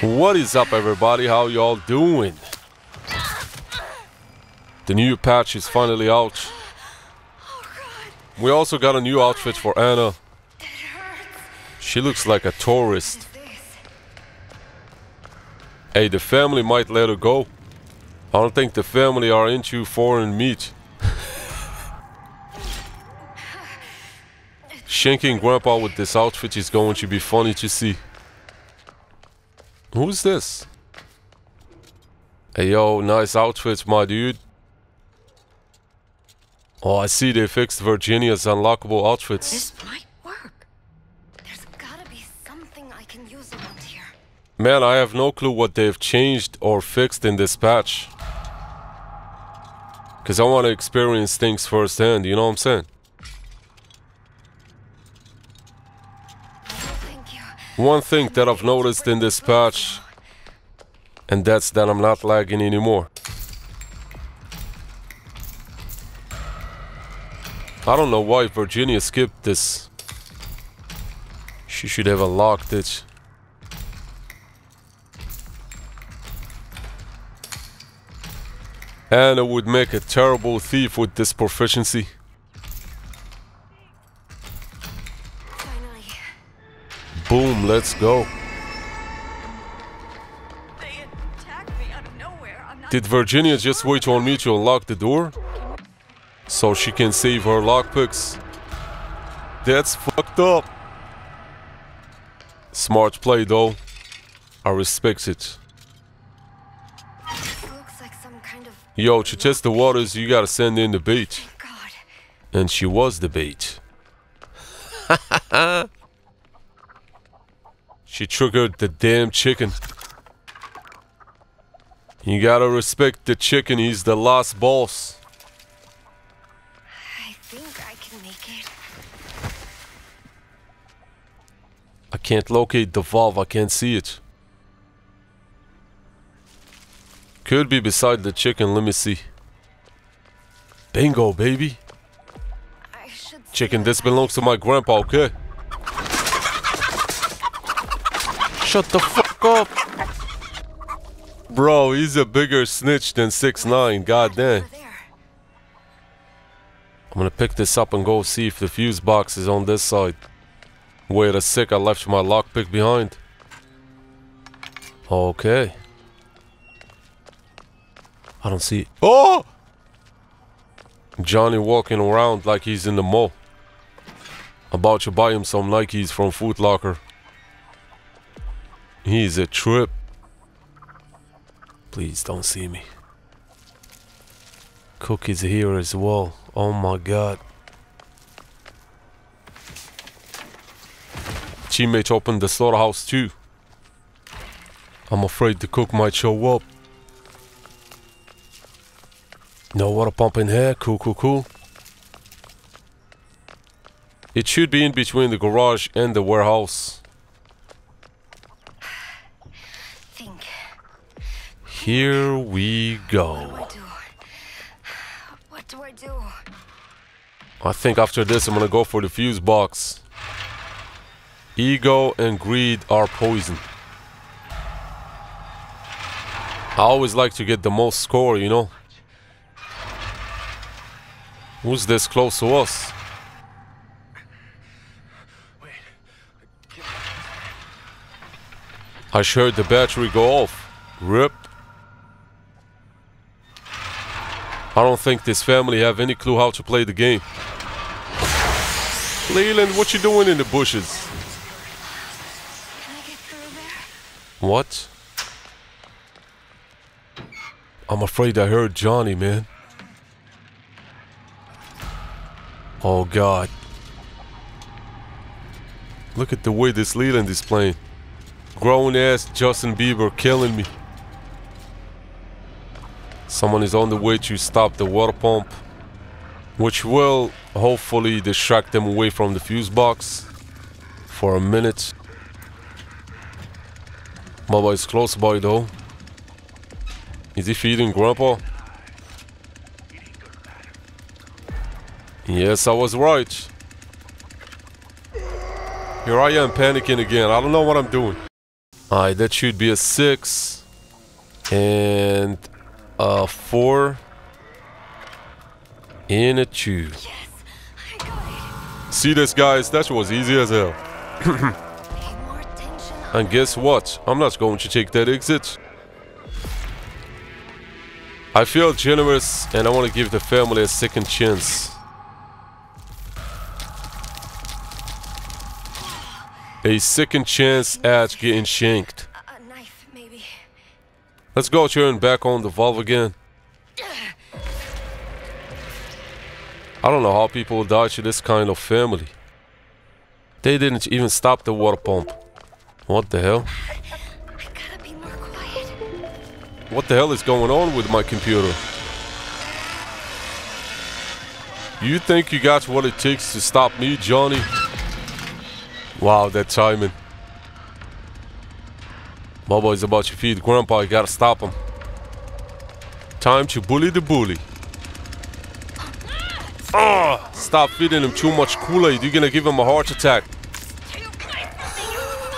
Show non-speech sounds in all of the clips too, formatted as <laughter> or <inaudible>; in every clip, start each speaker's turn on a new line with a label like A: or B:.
A: What is up everybody? How y'all doing? The new patch is finally out. We also got a new outfit for Ana. She looks like a tourist. Hey, the family might let her go. I don't think the family are into foreign meat. Shanking Grandpa with this outfit is going to be funny to see. Who's this? Hey yo, nice outfits, my dude. Oh, I see they fixed Virginia's unlockable outfits.
B: This might work. There's gotta be something I can use around here.
A: Man, I have no clue what they've changed or fixed in this patch. Because I want to experience things firsthand, you know what I'm saying?
B: Thank you.
A: One thing that I've noticed in this patch, and that's that I'm not lagging anymore. I don't know why Virginia skipped this. She should have unlocked it. Ana would make a terrible thief with this proficiency. Boom, let's go.
B: They attacked me out of nowhere. I'm not
A: Did Virginia just wait on me to unlock the door? So she can save her lockpicks? That's fucked up. Smart play though. I respect it.
B: This looks like some kind of
A: Yo, to test the waters, you gotta send in the bait.
B: Oh
A: and she was the bait. <laughs> she triggered the damn chicken. You gotta respect the chicken, he's the last boss.
B: I think I can make it.
A: I can't locate the valve, I can't see it. Could be beside the chicken, let me see. Bingo, baby.
B: I should see
A: Chicken, this belongs to my grandpa, okay? Shut the fuck up! Bro, he's a bigger snitch than 6ix9ine, goddamn.
B: Over there.
A: I'm gonna pick this up and go see if the fuse box is on this side. Wait a sec, I left my lockpick behind. Okay. I don't see it. Oh! Johnny walking around like he's in the mall. About to buy him some Nikes from Foot Locker. He's a trip. Please don't see me. Cook is here as well. Oh my god. Teammate opened the slaughterhouse too. I'm afraid the cook might show up. No water pump in here. Cool, cool, cool. It should be in between the garage and the warehouse.
B: Think.
A: Here we
B: What
A: go.
B: do I do? What do I do?
A: I think after this I'm gonna go for the fuse box. Ego and greed are poison. I always like to get the most score, you know. Who's this close to us? I heard the battery go off. Rip. I don't think this family have any clue how to play the game. Leland, what you doing in the bushes? What? I'm afraid I heard Johnny, man. Oh god. Look at the way this Leland is playing. Grown ass Justin Bieber killing me. Someone is on the way to stop the water pump, which will hopefully distract them away from the fuse box for a minute. Bubba is close by though. Is he feeding Grandpa? Yes, I was right. Here I am panicking again. I don't know what I'm doing. Alright, that should be a 6. And a 4. In a 2.
B: Yes, I got
A: See this, guys? That was easy as hell.
B: it. Pay more attention.
A: And guess what? I'm not going to take that exit. I feel generous and I want to give the family a second chance. A second chance at getting shanked. Let's go turn back on the valve again. I don't know how people die to this kind of family. They didn't even stop the water pump. What the hell?
B: I gotta be more quiet.
A: What the hell is going on with my computer? You think you got what it takes to stop me, Johnny? Wow, that timing. Is about to feed Grandpa, you gotta stop him. Time to bully the bully. Ah! Stop feeding him too much Kool-Aid, you're gonna give him a heart attack.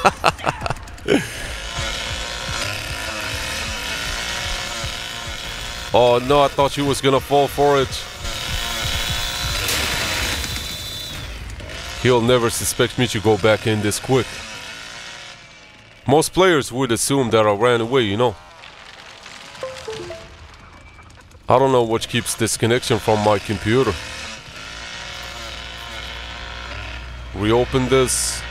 A: <laughs> Oh no, I thought you was gonna fall for it. He'll never suspect me to go back in this quick. Most players would assume that I ran away, you know. I don't know what keeps this connection from my computer. Reopen this.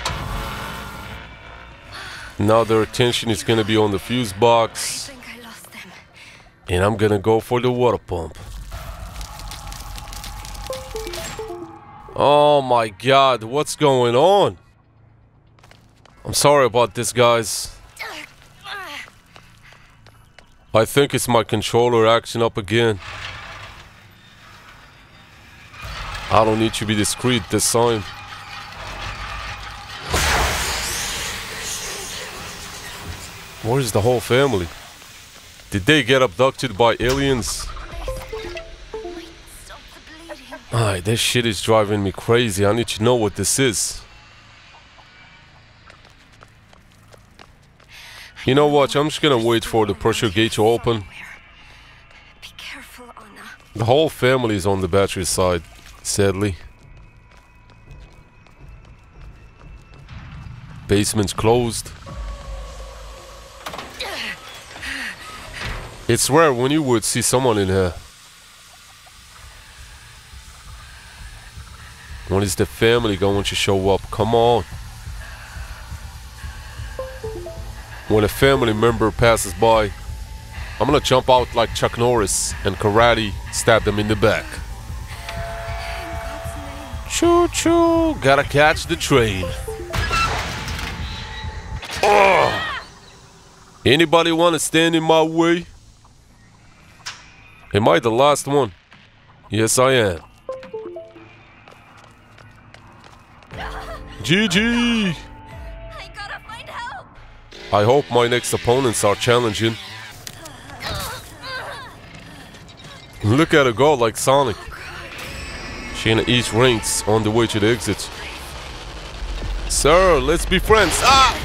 A: Now their attention is gonna be on the fuse box.
B: I.
A: And I'm gonna go for the water pump. Oh my god, what's going on? I'm sorry about this, guys. I think it's my controller acting up again. I don't need to be discreet this time. Where's the whole family? Did they get abducted by aliens? Alright, this shit is driving me crazy. I need to know what this is. You know what? I'm just gonna wait for the pressure gate to open.
B: Be careful, Ana.
A: The whole family is on the battery side, sadly. Basement's closed. It's rare when you would see someone in here. When is the family going to show up? Come on. When a family member passes by, I'm gonna jump out like Chuck Norris and karate stab them in the back. Choo choo, gotta catch the train. Oh. Anybody wanna stand in my way? Am I the last one? Yes, I am. GG!
B: I
A: hope my next opponents are challenging. Look at her go like Sonic. She gonna rings on the way to the exit. Sir, let's be friends. Ah!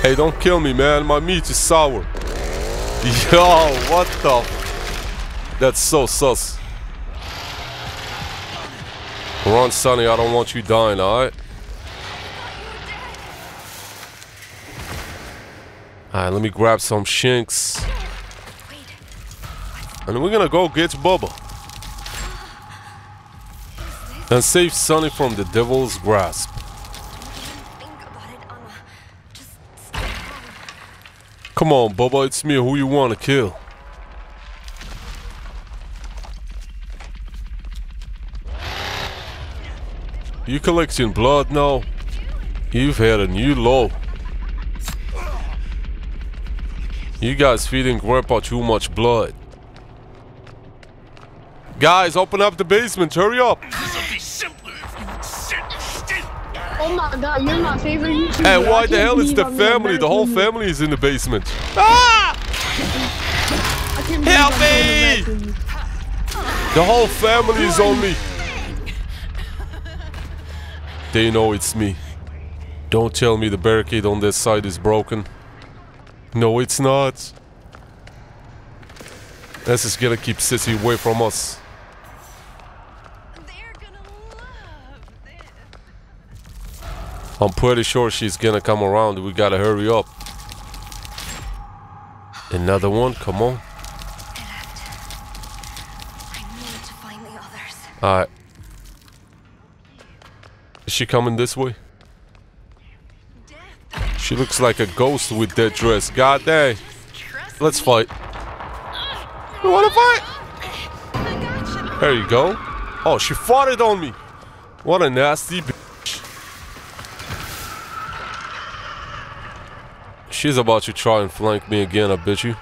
A: Hey, don't kill me, man. My meat is sour. <laughs> Yo, what the? That's so sus. Run, Sonny. I don't want you dying, alright? Alright, let me grab some shanks. And we're gonna go get Bubba. And save Sonny from the devil's grasp. Come on, Bubba, it's me. Who you wanna kill? You collecting blood now? You've had a new low. You guys feeding Grandpa too much blood. Guys, open up the basement. Hurry up.
C: This'll be simpler if you sit still.
D: Oh my god, you're my favorite YouTuber.
A: Hey,
D: I
A: why the hell is the
D: I'm
A: family? The whole
D: back with you.
A: family is in the basement. Ah!
D: I can't believe
A: Help me!
D: going back with you.
A: The whole family is on me. They know it's me. Don't tell me the barricade on this side is broken. No, it's not. This is gonna keep Sissy away from us.
B: They're gonna love this.
A: I'm pretty sure she's gonna come around. We gotta hurry up. Another one, come on.
B: They left. I need to find the others.
A: Alright. Is she coming this way? She looks like a ghost with that dress. God dang. Let's fight. You wanna fight? There you go. Oh, she farted on me. What a nasty bitch. She's about to try and flank me again, I bet you.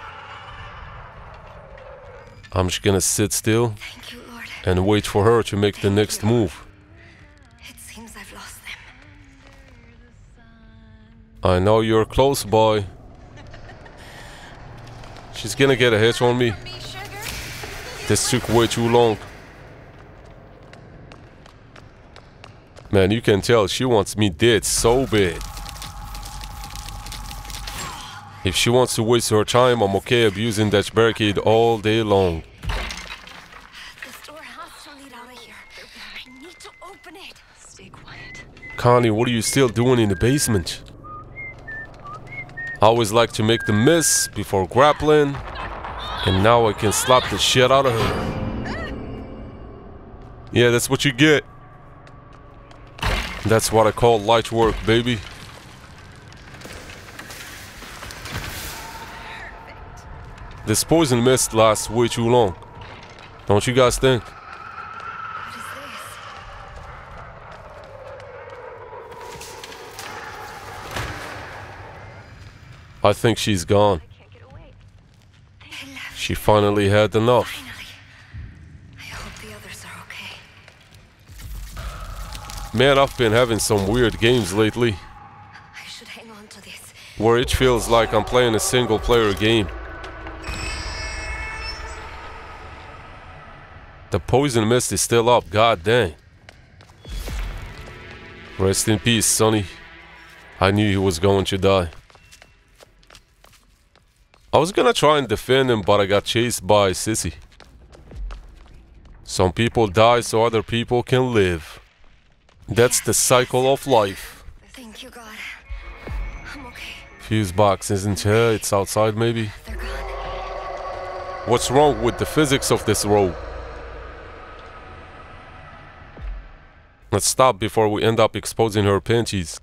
A: I'm just gonna sit still
B: Thank you, Lord.
A: and wait for her to make the next move. I know you're close, boy. She's gonna get a hit on me.
B: Me.
A: This took way too long. Man, you can tell she wants me dead so bad. If she wants to waste her time, I'm okay abusing that barricade all day long.
B: This door has to lead out of here. I need to open it. Stay quiet.
A: Connie, what are you still doing in the basement? I always like to make the miss before grappling, and now I can slap the shit out of her. Yeah, that's what you get. That's what I call light work, baby. This poison mist lasts way too long. Don't you guys think?
B: What is this?
A: I think she's gone. She finally had enough.
B: Finally. I hope the others.
A: Man, I've been having some weird games lately.
B: I should hang on to this.
A: where it feels like I'm playing a single player game. The poison mist is still up, god dang. Rest in peace, Sonny. I knew he was going to die. I was gonna try and defend him, but I got chased by Sissy. Some people die so other people can live. That's the cycle of life.
B: Thank you, God. I'm okay.
A: Fuse box isn't here, it's outside maybe.
B: They're gone.
A: What's wrong with the physics of this road? Let's stop before we end up exposing her panties.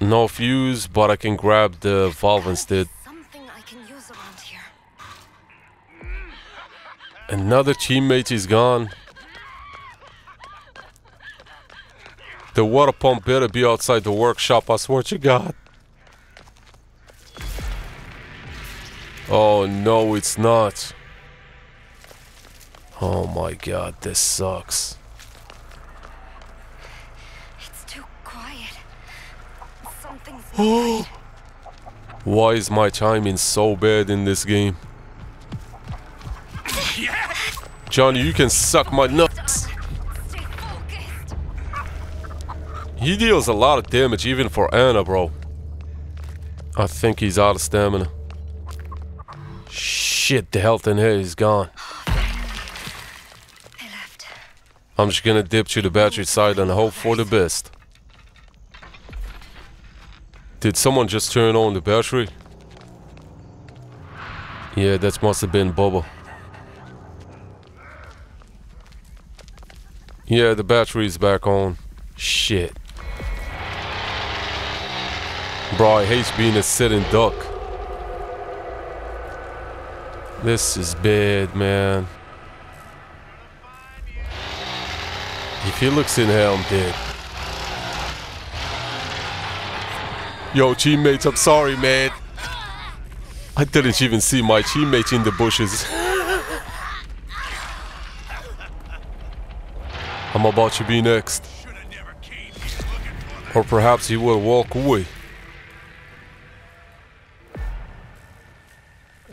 A: No fuse, but I can grab the valve instead.
B: Something I can use around here.
A: Another teammate is gone. The water pump better be outside the workshop, I swear to God. Oh no, it's not. Oh my god, this sucks.
B: It's too quiet. Something's not right. <gasps>
A: Why is my timing so bad in this game? Johnny, you can suck my nuts. He deals a lot of damage even for Ana, bro. I think he's out of stamina. Shit, the health in here is gone. I'm just gonna dip to the battery side and hope for the best. Did someone just turn on the battery? Yeah, that must have been Bubba. Yeah, the battery's back on. Shit. Bro, I hate being a sitting duck. This is bad, man. If he looks in here, I'm dead. Yo, teammates, I'm sorry, man. I didn't even see my teammate in the bushes. I'm about to be next.
C: Shoulda never came here looking for
A: Or perhaps he will walk away.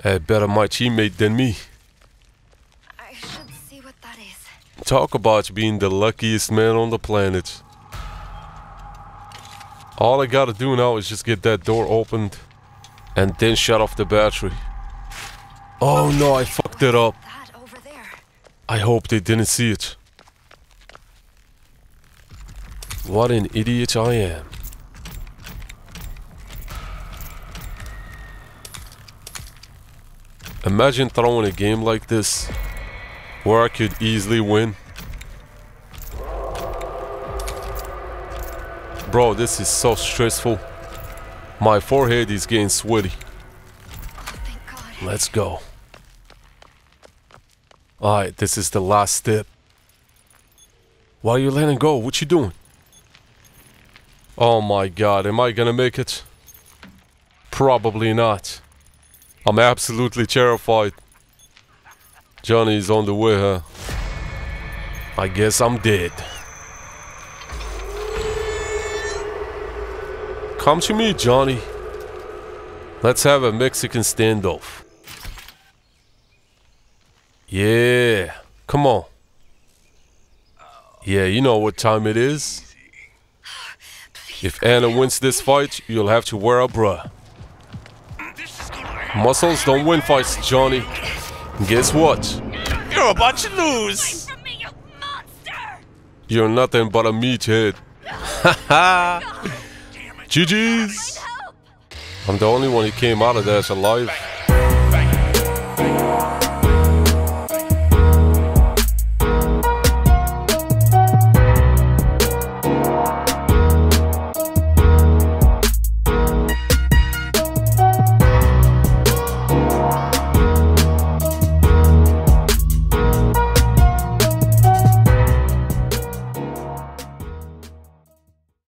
A: A better my teammate than me.
B: I should see what that is.
A: Talk about being the luckiest man on the planet. All I gotta do now is just get that door opened and then shut off the battery. Oh no, I fucked it up.
B: That over there.
A: I hope they didn't see it. What an idiot I am. Imagine throwing a game like this where I could easily win. Bro, this is so stressful. My forehead is getting sweaty. Let's go. Alright, this is the last step. Why are you letting go? What you doing? Oh my god, am I gonna make it? Probably not. I'm absolutely terrified. Johnny's on the way, huh? I guess I'm dead. Come to me, Johnny. Let's have a Mexican standoff. Yeah, come on. Yeah, you know what time it is. If Ana wins this fight, you'll have to wear a bra. Muscles don't win fights, Johnny. Guess what? You're about to lose.
B: Me, you
A: You're nothing but a meathead. <laughs> GG's. I'm the only one who came out of this alive.